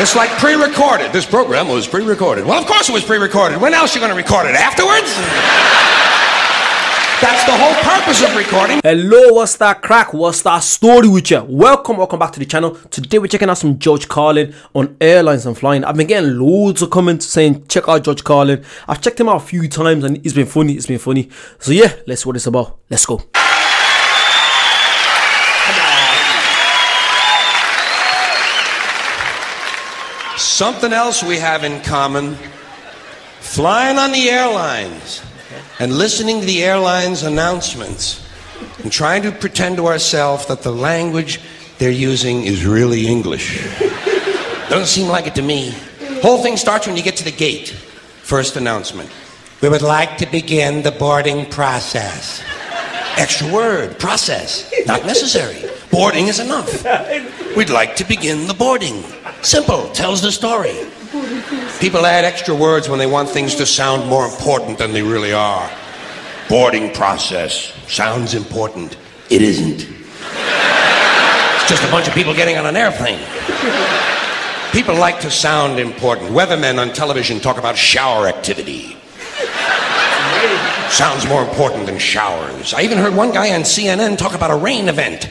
It's like pre-recorded. This program was pre-recorded. Well, of course it was pre-recorded. When else are you going to record it? Afterwards? That's the whole purpose of recording. Hello, what's that crack? What's that story with you? Welcome, welcome back to the channel. Today we're checking out some George Carlin on airlines and flying. I've been getting loads of comments saying check out George Carlin. I've checked him out a few times and it's been funny. It's been funny. So yeah, let's see what it's about. Let's go. Something else we have in common flying on the airlines and listening to the airlines announcements and trying to pretend to ourselves that the language they're using is really English. Doesn't seem like it to me. Whole thing starts when you get to the gate. First announcement. We would like to begin the boarding process. Extra word, process. Not necessary. Boarding is enough. We'd like to begin the boarding. Simple, tells the story. People add extra words when they want things to sound more important than they really are. Boarding process sounds important. It isn't. It's just a bunch of people getting on an airplane. People like to sound important. Weathermen on television talk about shower activity. Sounds more important than showers. I even heard one guy on CNN talk about a rain event.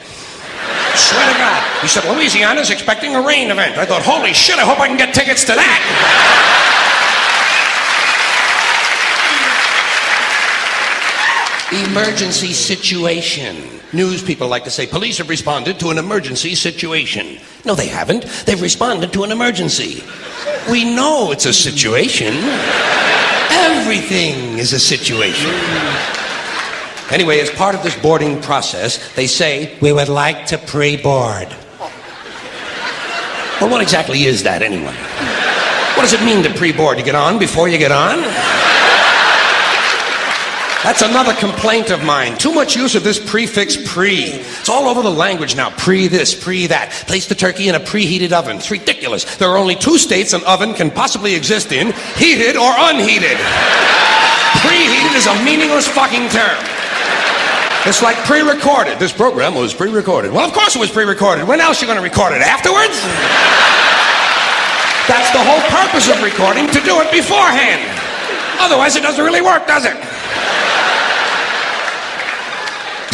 He said, Louisiana's expecting a rain event. I thought, holy shit, I hope I can get tickets to that. Emergency situation. News people like to say police have responded to an emergency situation. No, they haven't. They've responded to an emergency. We know it's a situation. Everything is a situation. Anyway, as part of this boarding process, they say, we would like to pre board. Well, what exactly is that anyway? What does it mean to pre board? You get on before you get on? That's another complaint of mine. Too much use of this prefix pre. It's all over the language now. Pre this, pre that. Place the turkey in a preheated oven. It's ridiculous. There are only two states an oven can possibly exist in heated or unheated. Preheated is a meaningless fucking term. It's like pre-recorded. This program was pre-recorded. Well, of course it was pre-recorded. When else are you going to record it? Afterwards? That's the whole purpose of recording, to do it beforehand. Otherwise, it doesn't really work, does it?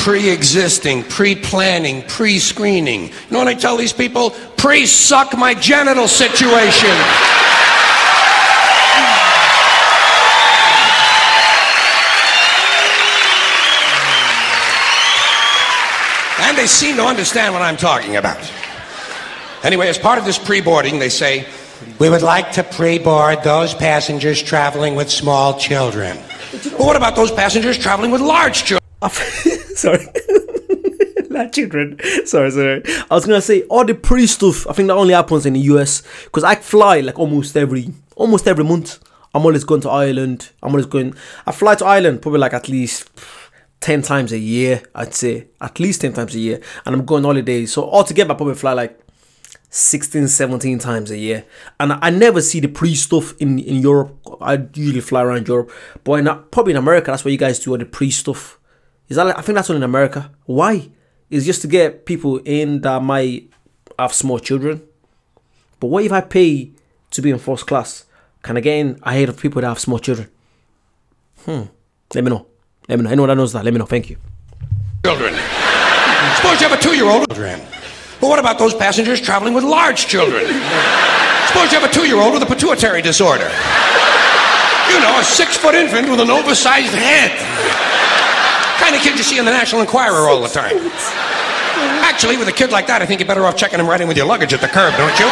Pre-existing, pre-planning, pre-screening. You know what I tell these people? Pre-suck my genital situation. And they seem to understand what I'm talking about. Anyway, as part of this pre boarding, they say, We would like to pre board those passengers traveling with small children. Well, what about those passengers traveling with large children? sorry. Not children. Sorry, sorry. I was gonna say all the pre stuff. I think that only happens in the US because I fly like almost every almost every month. I'm always going to Ireland. I'm always going. I fly to Ireland probably like at least 10 times a year, I'd say. At least 10 times a year. And I'm going holidays. So altogether, I probably fly like 16, 17 times a year. And I never see the pre stuff in, in Europe. I usually fly around Europe. But in, probably in America, that's where you guys do all the pre stuff. Is that? I think that's only in America. Why? It's just to get people in that might have small children. But what if I pay to be in first class? Can I get in ahead of people that have small children? Hmm. Let me know. Let me know. Anyone that knows that, let me know. Thank you. Children. Suppose you have a two year old children. But what about those passengers traveling with large children? Suppose you have a two year old with a pituitary disorder. You know, a six foot infant with an oversized head. Kind of kid you see in the National Enquirer all the time. Actually, with a kid like that, I think you're better off checking him right in with your luggage at the curb, don't you?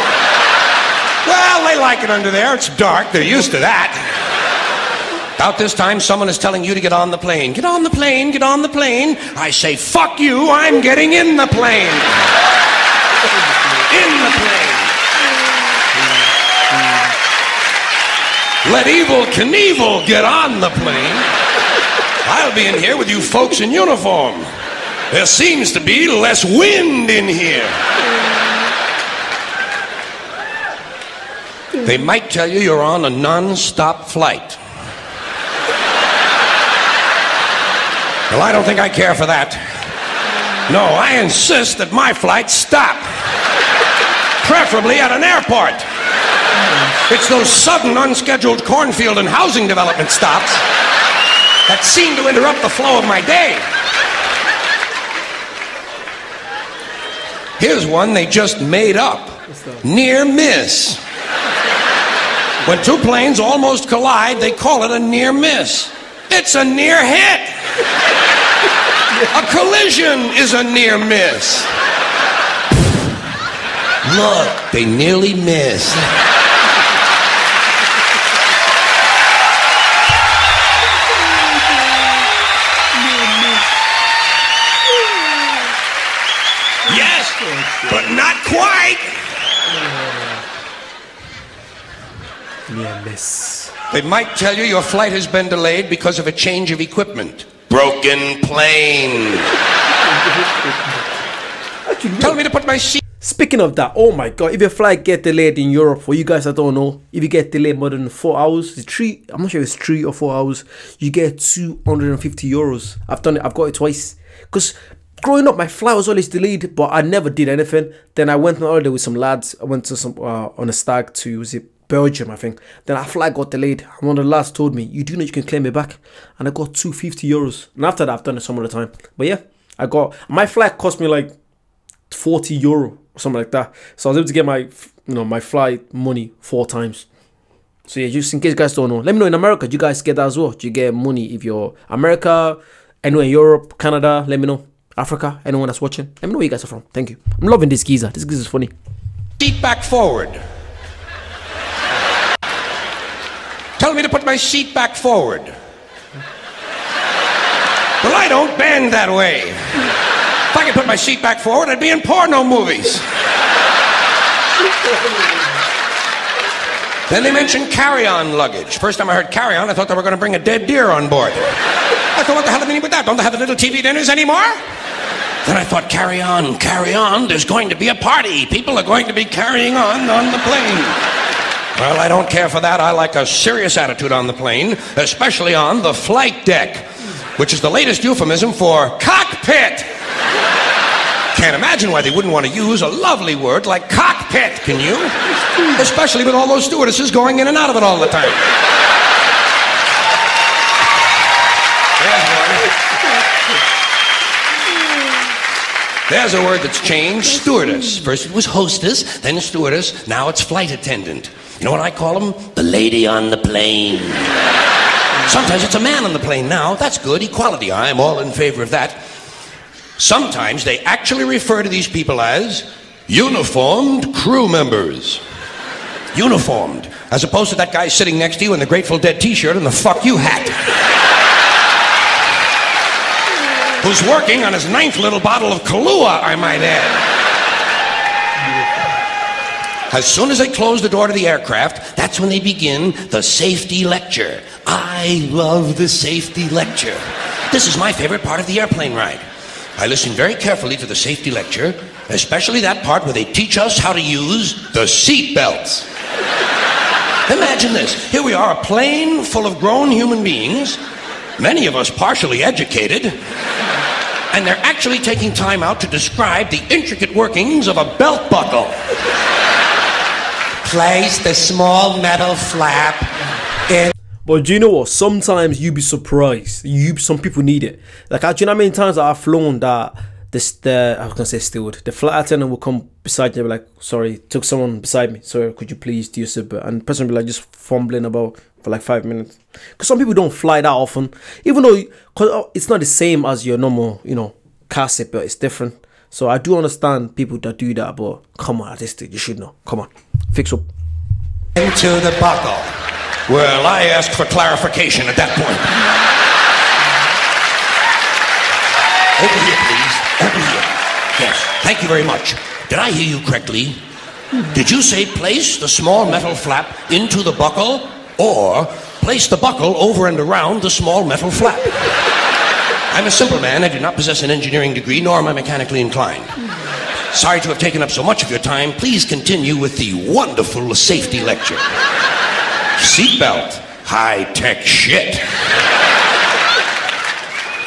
Well, they like it under there. It's dark. They're used to that. About this time, someone is telling you to get on the plane. Get on the plane, get on the plane. I say, fuck you, I'm getting in the plane. In the plane. Let Evel Knievel get on the plane. I'll be in here with you folks in uniform. There seems to be less wind in here. They might tell you you're on a non stop flight. Well, I don't think I care for that. No, I insist that my flights stop. Preferably at an airport. It's those sudden, unscheduled cornfield and housing development stops that seem to interrupt the flow of my day. Here's one they just made up near miss. When two planes almost collide, they call it a near miss. It's a near hit. A collision is a near miss. Look, they nearly missed. Yes, but not quite. Yeah, miss. They might tell you your flight has been delayed because of a change of equipment. Broken plane. Tell me to put my seat. Speaking of that, oh my god, if your flight get delayed in Europe, for you guys that don't know, if you get delayed more than four hours, it's three, I'm not sure if it's three or four hours, you get 250 euros. I've done it, I've got it twice. Because growing up, my flight was always delayed, but I never did anything. Then I went on holiday with some lads. I went to some, uh, on a stag to, was it Belgium, I think. Then our flight got delayed. And one of the lads told me, you do know you can claim it back. And I got 250 euros. And after that, I've done it some other time. But yeah, I got, my flight cost me like 40 euro or something like that. So I was able to get my, you know, my flight money four times. So yeah, just in case you guys don't know, let me know in America, do you guys get that as well? Do you get money if you're America, anywhere in Europe, Canada? Let me know. Africa, anyone that's watching, let me know where you guys are from. Thank you. I'm loving this geezer. This geezer is funny. Seat back forward. Me to put my seat back forward. Well, I don't bend that way. If I could put my seat back forward, I'd be in porno movies. Then they mentioned carry-on luggage. First time I heard carry-on, I thought they were going to bring a dead deer on board. I thought, what the hell do they mean with that? Don't they have the little TV dinners anymore? Then I thought, carry on, carry on. There's going to be a party. People are going to be carrying on on the plane. Well, I don't care for that. I like a serious attitude on the plane, especially on the flight deck, which is the latest euphemism for cockpit. Can't imagine why they wouldn't want to use a lovely word like cockpit, can you? Especially with all those stewardesses going in and out of it all the time. There's a word that's changed stewardess. First it was hostess, then stewardess, now it's flight attendant. You know what I call them? The lady on the plane. Sometimes it's a man on the plane now. That's good. Equality. I'm all in favor of that. Sometimes they actually refer to these people as uniformed crew members. Uniformed. As opposed to that guy sitting next to you in the Grateful Dead t shirt and the fuck you hat. Who's working on his ninth little bottle of Kahlua, I might add. As soon as they close the door to the aircraft, that's when they begin the safety lecture. I love the safety lecture. This is my favorite part of the airplane ride. I listen very carefully to the safety lecture, especially that part where they teach us how to use the seat belts. Imagine this. Here we are, a plane full of grown human beings, many of us partially educated, and they're actually taking time out to describe the intricate workings of a belt buckle. Place the small metal flap in. But do you know what? Sometimes you be surprised. You some people need it. Like, do you know how many times I've flown that this the I was gonna say steward, the flight attendant will come beside you and be like, "Sorry, took someone beside me. Sorry, could you please do your seatbelt?" And the person will be like just fumbling about for like five minutes. Because some people don't fly that often, even though cause oh, it's not the same as your normal, you know, car seatbelt. It's different. So I do understand people that do that, but come on, at this stage, you should know. Come on, fix up. into the buckle. Well, I asked for clarification at that point. Over here, please. Over here. Yes, thank you very much. Did I hear you correctly? Did you say place the small metal flap into the buckle or place the buckle over and around the small metal flap? I'm a simple man. I do not possess an engineering degree, nor am I mechanically inclined. Sorry to have taken up so much of your time. Please continue with the wonderful safety lecture. Seatbelt, high tech shit.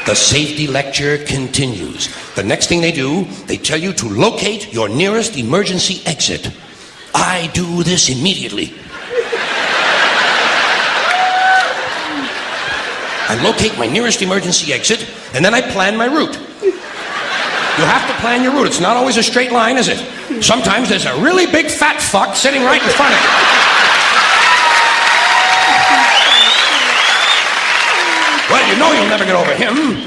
The safety lecture continues. The next thing they do, they tell you to locate your nearest emergency exit. I do this immediately. I locate my nearest emergency exit, and then I plan my route. You have to plan your route. It's not always a straight line, is it? Sometimes there's a really big fat fuck sitting right in front of you. Well, you know you'll never get over him.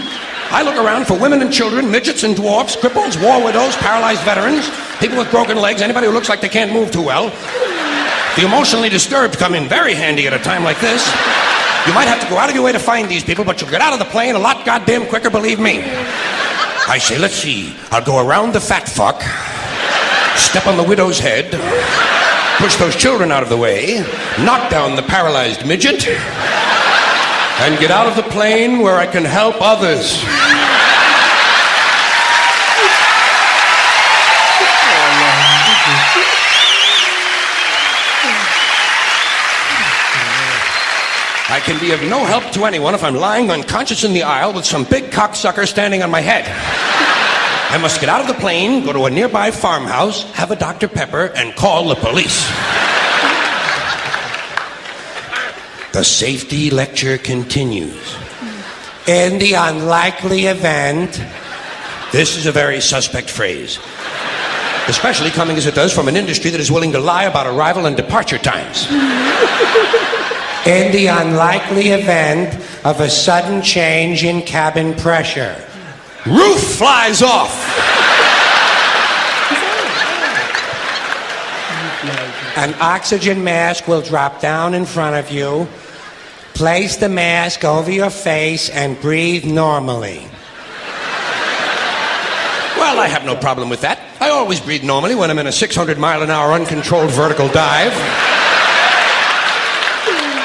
I look around for women and children, midgets and dwarfs, cripples, war widows, paralyzed veterans, people with broken legs, anybody who looks like they can't move too well. The emotionally disturbed come in very handy at a time like this. You might have to go out of your way to find these people, but you'll get out of the plane a lot goddamn quicker, believe me. I say, let's see. I'll go around the fat fuck, step on the widow's head, push those children out of the way, knock down the paralyzed midget, and get out of the plane where I can help others. I can be of no help to anyone if I'm lying unconscious in the aisle with some big cocksucker standing on my head. I must get out of the plane, go to a nearby farmhouse, have a Dr. Pepper, and call the police. The safety lecture continues. In the unlikely event, this is a very suspect phrase, especially coming as it does from an industry that is willing to lie about arrival and departure times. In the unlikely event of a sudden change in cabin pressure, roof flies off. An oxygen mask will drop down in front of you. Place the mask over your face and breathe normally. Well, I have no problem with that. I always breathe normally when I'm in a 600 mile an hour uncontrolled vertical dive.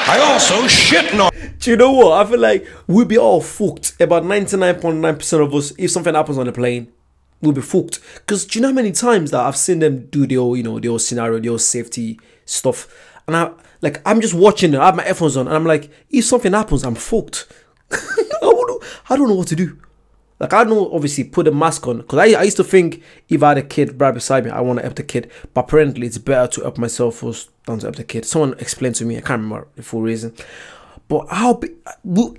I also shit no. Do you know what? I feel like we'll be all fucked. About 99.9% of us, if something happens on the plane, we'll be fucked. Because do you know how many times that I've seen them do the whole, you know, the whole scenario, the whole safety stuff. And I, like, I'm just watching it. I have my headphones on. And I'm like, if something happens, I'm fucked. I, don't, I don't know what to do. Like, I know, obviously, put a mask on. Because I, I used to think if I had a kid right beside me, I want to help the kid. But apparently, it's better to help myself first than to help the kid. Someone explained to me. I can't remember the full reason. But how be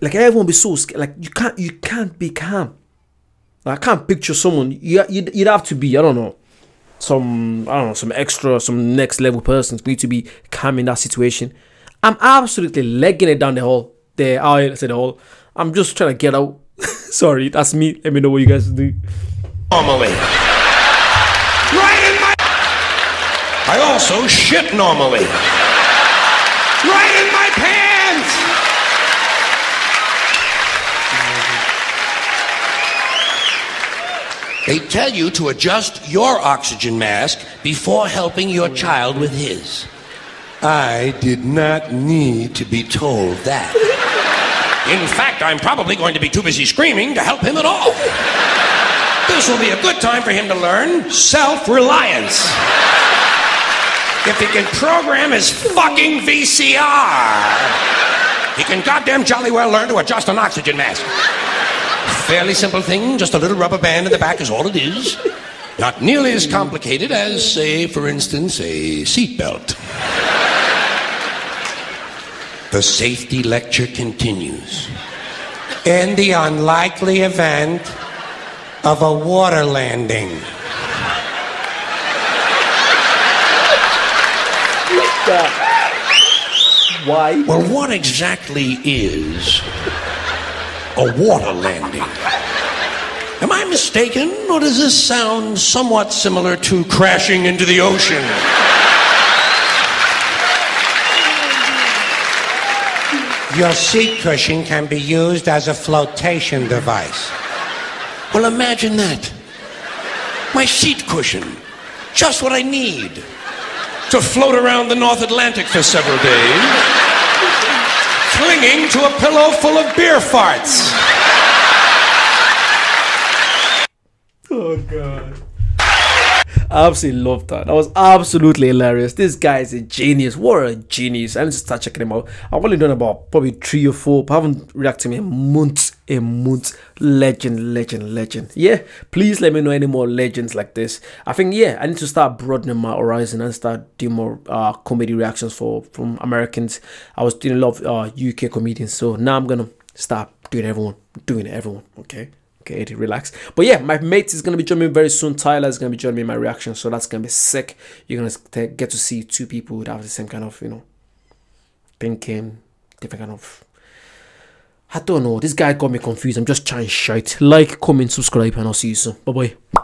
like everyone be so scared? Like you can't you can't be calm. Like, I can't picture someone. You you'd, you'd have to be I don't know some I don't know some extra some next level person for you to be calm in that situation. I'm absolutely legging it down the hall. The aisle, I said the hall. I'm just trying to get out. Sorry, that's me. Let me know what you guys do. Normally. Right in my. I also shit normally. Right in my pants! They tell you to adjust your oxygen mask before helping your child with his. I did not need to be told that. In fact, I'm probably going to be too busy screaming to help him at all. This will be a good time for him to learn self reliance. If he can program his fucking VCR, he can goddamn jolly well learn to adjust an oxygen mask. Fairly simple thing, just a little rubber band in the back is all it is. Not nearly as complicated as, say, for instance, a seatbelt. The safety lecture continues. In the unlikely event of a water landing. Why? Well, what exactly is a water landing? Am I mistaken, or does this sound somewhat similar to crashing into the ocean? Your seat cushion can be used as a flotation device. Well, imagine that. My seat cushion. Just what I need to float around the North Atlantic for several days, clinging to a pillow full of beer farts. Oh god. I absolutely loved that. That was absolutely hilarious. This guy is a genius. What a genius. I need to start checking him out. I've only done about probably three or four, but I haven't reacted to him in months. a month. Legend, legend, legend. Yeah, please let me know any more legends like this. I think yeah, I need to start broadening my horizon and start doing more uh comedy reactions for from Americans. I was doing a lot of uh UK comedians, so now I'm gonna start doing everyone, doing everyone. Okay. Okay, relax. But yeah, my mate is gonna be joining me very soon. Tyler is gonna be joining me in my reaction, so that's gonna be sick. You're gonna get to see two people that have the same kind of, you know, thinking, different kind of. I don't know. This guy got me confused. I'm just trying shit. Like, comment, subscribe, and I'll see you soon. Bye bye.